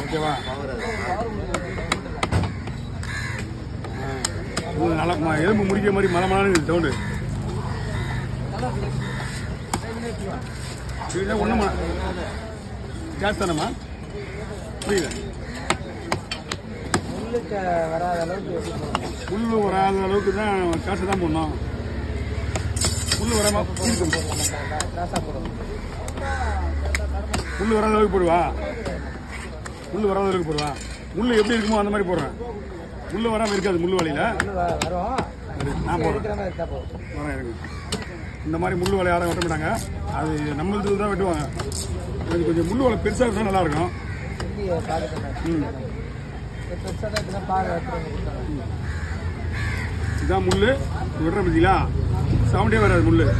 ஓகேவா? ஆ. இது நல்லா எலும்பு முடிக்கிற மாதிரி மலை மலான்னு சவுண்டு இது ஒன்றுமா கேஸ் தானம்மா புரியல. முள்ளுக்கு வராத அளவுக்கு எப்படி புல்லு வராத அளவுக்கு தான் காசு தான் போடணும். புல்லு வராம கா- வராத அளவுக்கு போடுவா. புல்லு வராத அளவுக்கு போடுவா. முள் எப்படி இருக்குமோ அந்த மாதிரி போடுறேன். முள்ளு வராமல் இருக்காது முள்ளு வலையில். நான் போடுறேன். வரேன் இந்த மாதிரி முள்ளு வலை யாரும் வெட்ட மாட்டாங்க. அது நம்மளது தான் வெட்டுவாங்க. கொஞ்சம் கொஞ்சம் முள்ளு வலை பெருசாக இருந்தால் நல்லா இருக்கும். ம். இதான் முள்ளு. விடுற பார்த்தீங்களா சவுண்டே வராது முள்ளு.